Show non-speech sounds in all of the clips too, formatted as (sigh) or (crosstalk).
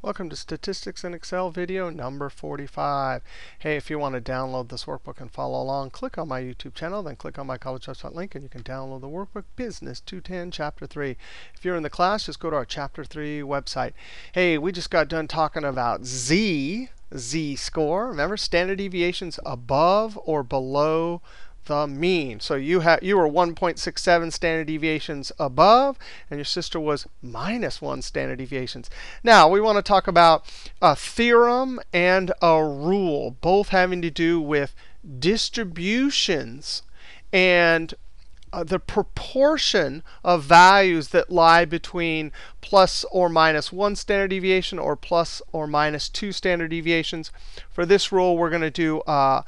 Welcome to Statistics in Excel video number 45. Hey, if you want to download this workbook and follow along, click on my YouTube channel, then click on my College Website link, and you can download the workbook Business 210 Chapter 3. If you're in the class, just go to our Chapter 3 website. Hey, we just got done talking about Z, Z-score. Remember, standard deviations above or below the mean. So you had you were 1.67 standard deviations above, and your sister was minus one standard deviations. Now we want to talk about a theorem and a rule, both having to do with distributions and uh, the proportion of values that lie between plus or minus 1 standard deviation or plus or minus 2 standard deviations. For this rule, we're going to do uh,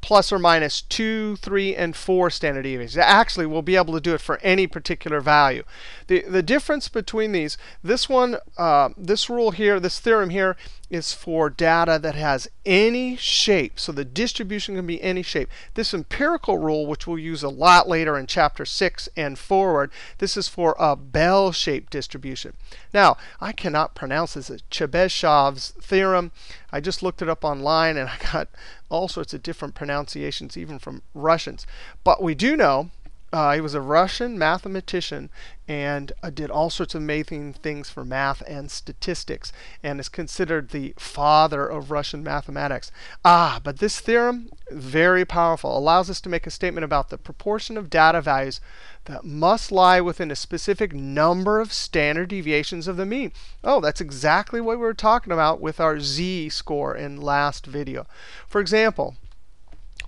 plus or minus 2, 3, and 4 standard deviations. Actually, we'll be able to do it for any particular value. The, the difference between these, this one, uh, this rule here, this theorem here, is for data that has any shape. So the distribution can be any shape. This empirical rule, which we'll use a lot later in chapter 6 and forward, this is for a bell-shaped distribution. Now, I cannot pronounce this. It's Chebyshev's theorem. I just looked it up online, and I got all sorts of different pronunciations, even from Russians. But we do know uh, he was a Russian mathematician and uh, did all sorts of amazing things for math and statistics and is considered the father of Russian mathematics. Ah, but this theorem, very powerful, allows us to make a statement about the proportion of data values that must lie within a specific number of standard deviations of the mean. Oh, that's exactly what we were talking about with our z-score in last video. For example,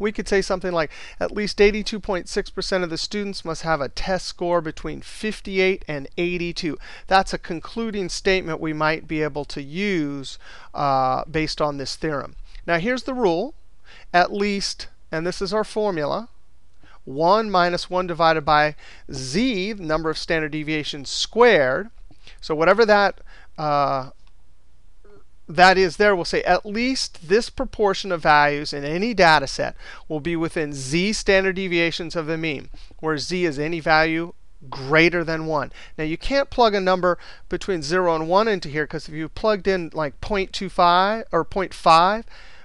we could say something like at least 82.6% of the students must have a test score between 58 and 82. That's a concluding statement we might be able to use uh, based on this theorem. Now here's the rule. At least, and this is our formula, 1 minus 1 divided by z, the number of standard deviations squared. So whatever that uh, that is there, we'll say at least this proportion of values in any data set will be within z standard deviations of the mean, where z is any value greater than 1. Now, you can't plug a number between 0 and 1 into here, because if you plugged in like 0.25 or 0.5,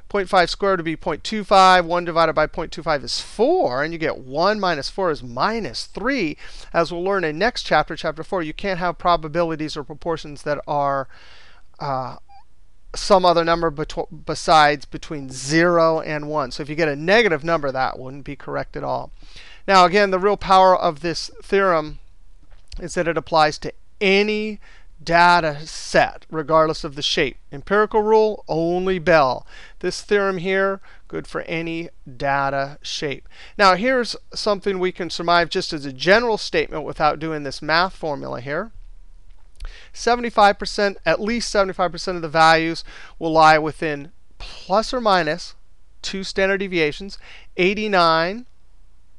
0.5 squared would be 0.25. 1 divided by 0.25 is 4. And you get 1 minus 4 is minus 3. As we'll learn in next chapter, chapter 4, you can't have probabilities or proportions that are uh, some other number besides between 0 and 1. So if you get a negative number, that wouldn't be correct at all. Now, again, the real power of this theorem is that it applies to any data set, regardless of the shape. Empirical rule, only Bell. This theorem here, good for any data shape. Now, here's something we can surmise just as a general statement without doing this math formula here. 75%, at least 75% of the values will lie within plus or minus two standard deviations, 89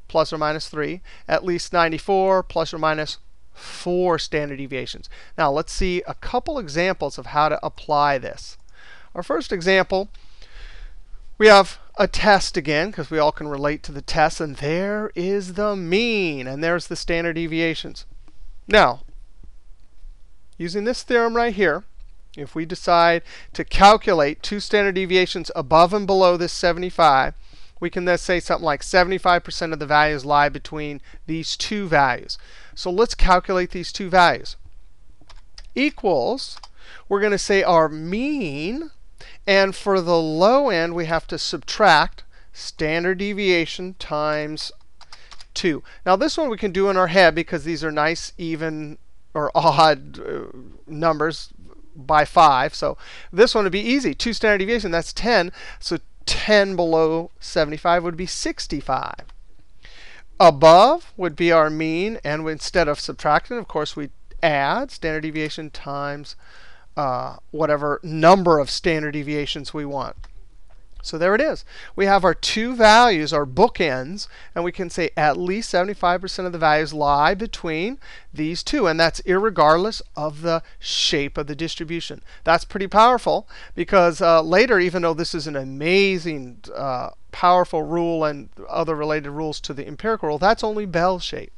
plus or minus 3, at least 94 plus or minus 4 standard deviations. Now let's see a couple examples of how to apply this. Our first example, we have a test again, because we all can relate to the test. And there is the mean, and there's the standard deviations. Now, using this theorem right here, if we decide to calculate two standard deviations above and below this 75, we can then say something like 75% of the values lie between these two values. So let's calculate these two values. Equals, we're going to say our mean. And for the low end, we have to subtract standard deviation times 2. Now this one we can do in our head because these are nice, even or odd uh, numbers by 5. So this one would be easy. 2 standard deviation, that's 10. So 10 below 75 would be 65. Above would be our mean. And instead of subtracting, of course, we add standard deviation times uh, whatever number of standard deviations we want. So there it is. We have our two values, our bookends, and we can say at least 75% of the values lie between these two. And that's irregardless of the shape of the distribution. That's pretty powerful because uh, later, even though this is an amazing, uh, powerful rule and other related rules to the empirical rule, that's only bell shape.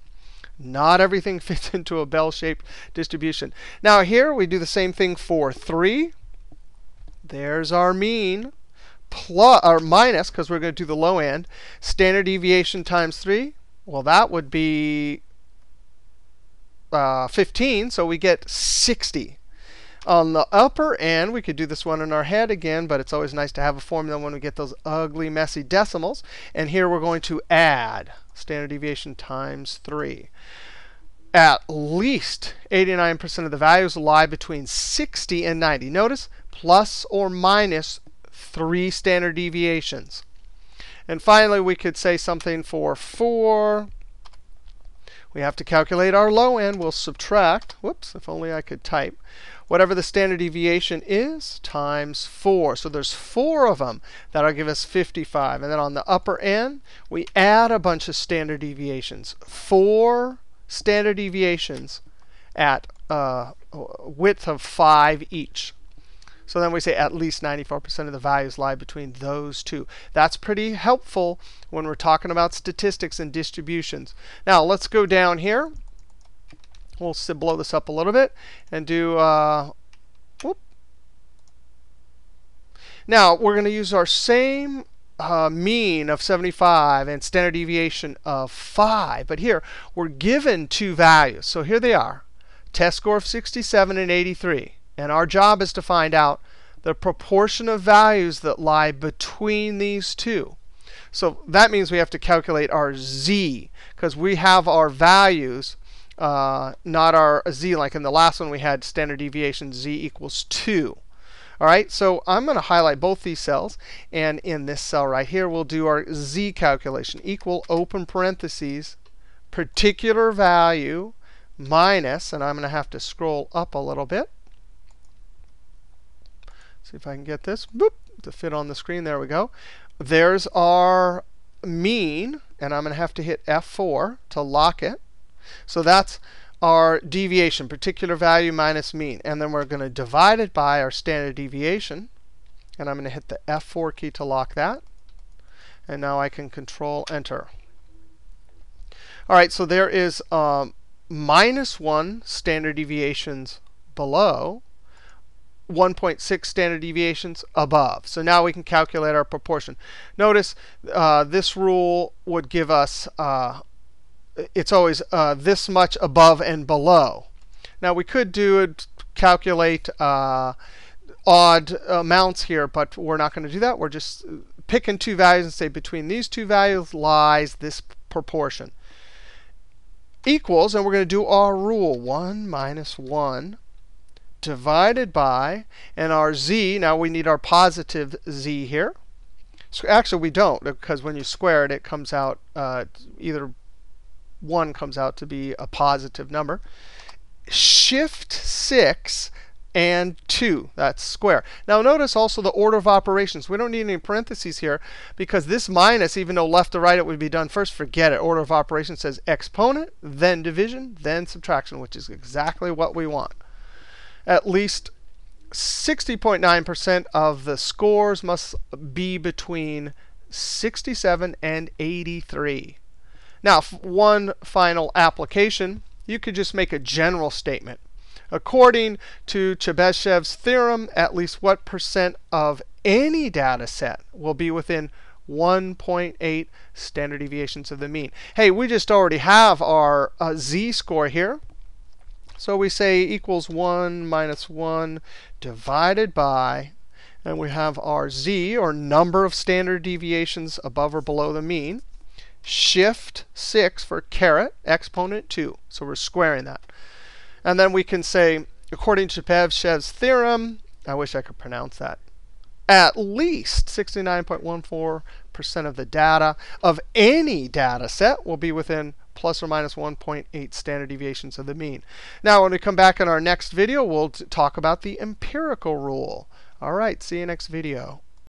Not everything (laughs) fits into a bell-shaped distribution. Now here we do the same thing for 3 there's our mean, plus or minus, because we're going to do the low end, standard deviation times 3. Well, that would be uh, 15, so we get 60. On the upper end, we could do this one in our head again, but it's always nice to have a formula when we get those ugly, messy decimals. And here we're going to add standard deviation times 3. At least 89% of the values lie between 60 and 90. Notice plus or minus 3 standard deviations. And finally, we could say something for 4 we have to calculate our low end. We'll subtract, whoops, if only I could type, whatever the standard deviation is times 4. So there's four of them. That'll give us 55. And then on the upper end, we add a bunch of standard deviations. Four standard deviations at uh, width of 5 each. So then we say at least 94% of the values lie between those two. That's pretty helpful when we're talking about statistics and distributions. Now let's go down here. We'll blow this up a little bit and do. Uh, whoop. Now we're going to use our same uh, mean of 75 and standard deviation of 5. But here we're given two values. So here they are, test score of 67 and 83. And our job is to find out the proportion of values that lie between these two. So that means we have to calculate our z, because we have our values, uh, not our z. Like in the last one, we had standard deviation z equals 2. All right, so I'm going to highlight both these cells. And in this cell right here, we'll do our z calculation. Equal open parentheses, particular value minus, and I'm going to have to scroll up a little bit. See if I can get this boop, to fit on the screen. There we go. There's our mean. And I'm going to have to hit F4 to lock it. So that's our deviation, particular value minus mean. And then we're going to divide it by our standard deviation. And I'm going to hit the F4 key to lock that. And now I can control enter. All right, so there is um, minus 1 standard deviations below. 1.6 standard deviations above. So now we can calculate our proportion. Notice uh, this rule would give us, uh, it's always uh, this much above and below. Now we could do it, calculate uh, odd amounts here, but we're not going to do that. We're just picking two values and say between these two values lies this proportion. Equals, and we're going to do our rule, 1 minus 1 divided by, and our z, now we need our positive z here. So actually, we don't, because when you square it, it comes out uh, either 1 comes out to be a positive number. Shift 6 and 2. That's square. Now notice also the order of operations. We don't need any parentheses here because this minus, even though left to right it would be done first, forget it. Order of operations says exponent, then division, then subtraction, which is exactly what we want at least 60.9% of the scores must be between 67 and 83. Now, one final application, you could just make a general statement. According to Chebyshev's theorem, at least what percent of any data set will be within 1.8 standard deviations of the mean? Hey, we just already have our uh, z-score here. So we say equals 1 minus 1 divided by, and we have our z, or number of standard deviations above or below the mean, shift 6 for caret, exponent 2. So we're squaring that. And then we can say, according to Chebyshev's theorem, I wish I could pronounce that, at least 69.14% of the data of any data set will be within plus or minus 1.8 standard deviations of the mean. Now, when we come back in our next video, we'll talk about the empirical rule. All right, see you next video.